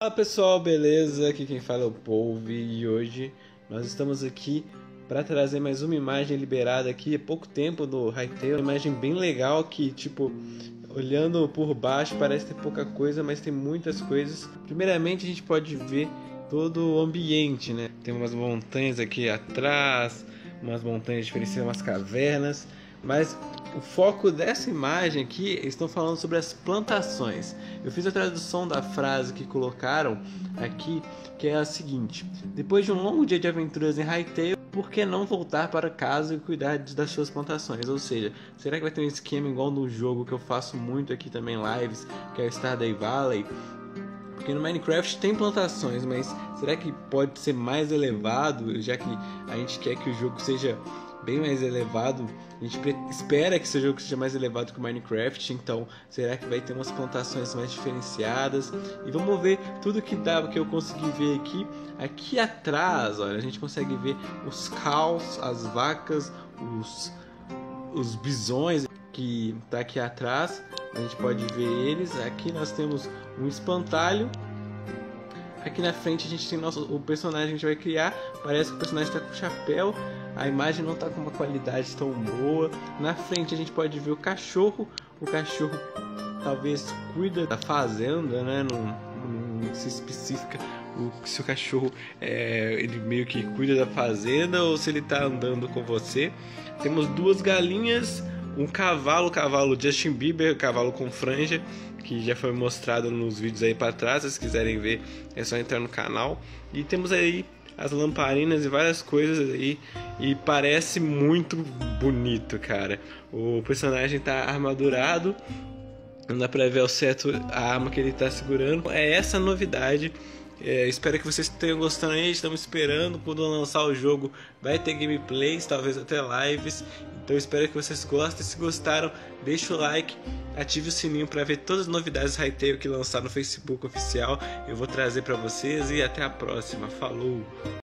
Fala pessoal, beleza? Aqui quem fala é o Polve e hoje nós estamos aqui para trazer mais uma imagem liberada aqui há pouco tempo do Hytale, uma imagem bem legal que tipo olhando por baixo parece ter pouca coisa, mas tem muitas coisas. Primeiramente a gente pode ver todo o ambiente, né? Tem umas montanhas aqui atrás, umas montanhas diferentes, umas cavernas, mas o foco dessa imagem aqui, estão falando sobre as plantações. Eu fiz a tradução da frase que colocaram aqui, que é a seguinte: Depois de um longo dia de aventuras em Hytale, por que não voltar para casa e cuidar das suas plantações? Ou seja, será que vai ter um esquema igual no jogo que eu faço muito aqui também lives, que é o Stardew Valley? Porque no Minecraft tem plantações, mas será que pode ser mais elevado, já que a gente quer que o jogo seja bem mais elevado. A gente espera que esse jogo seja mais elevado que o Minecraft, então será que vai ter umas plantações mais diferenciadas? E vamos ver tudo que dá que eu consegui ver aqui. Aqui atrás, olha, a gente consegue ver os caos, as vacas, os os bisões que tá aqui atrás. A gente pode ver eles. Aqui nós temos um espantalho Aqui na frente a gente tem nosso, o personagem que a gente vai criar. Parece que o personagem está com chapéu. A imagem não está com uma qualidade tão boa. Na frente a gente pode ver o cachorro. O cachorro talvez cuida da fazenda, né? Não, não se especifica o, se o cachorro é, ele meio que cuida da fazenda ou se ele está andando com você. Temos duas galinhas um cavalo, cavalo Justin Bieber, cavalo com franja, que já foi mostrado nos vídeos aí para trás, se quiserem ver é só entrar no canal. E temos aí as lamparinas e várias coisas aí e parece muito bonito, cara. O personagem tá armadurado, não dá pra ver ao certo a arma que ele tá segurando. É essa novidade é, espero que vocês tenham gostado aí. Estamos esperando quando lançar o jogo. Vai ter gameplays, talvez até lives. Então espero que vocês gostem. Se gostaram, deixa o like, ative o sininho para ver todas as novidades Hytale que lançar no Facebook oficial. Eu vou trazer para vocês e até a próxima. Falou!